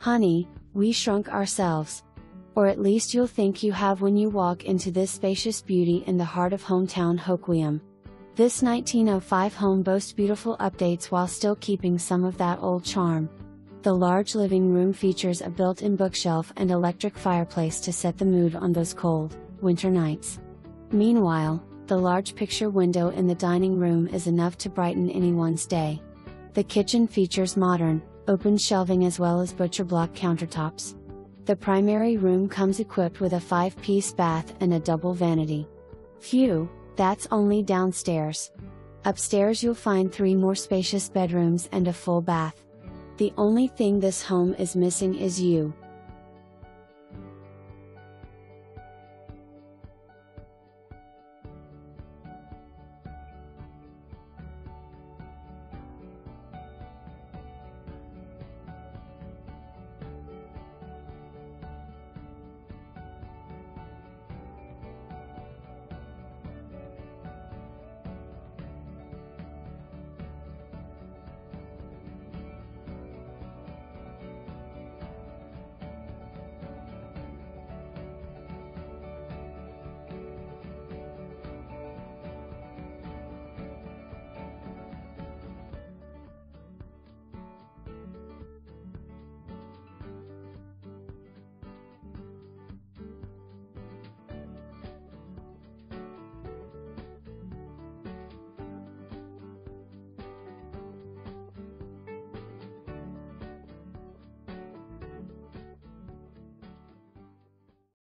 Honey, we shrunk ourselves. Or at least you'll think you have when you walk into this spacious beauty in the heart of hometown Hoquiam. This 1905 home boasts beautiful updates while still keeping some of that old charm. The large living room features a built in bookshelf and electric fireplace to set the mood on those cold, winter nights. Meanwhile, the large picture window in the dining room is enough to brighten anyone's day. The kitchen features modern, open shelving as well as butcher block countertops. The primary room comes equipped with a five piece bath and a double vanity. Phew, that's only downstairs. Upstairs you'll find three more spacious bedrooms and a full bath. The only thing this home is missing is you.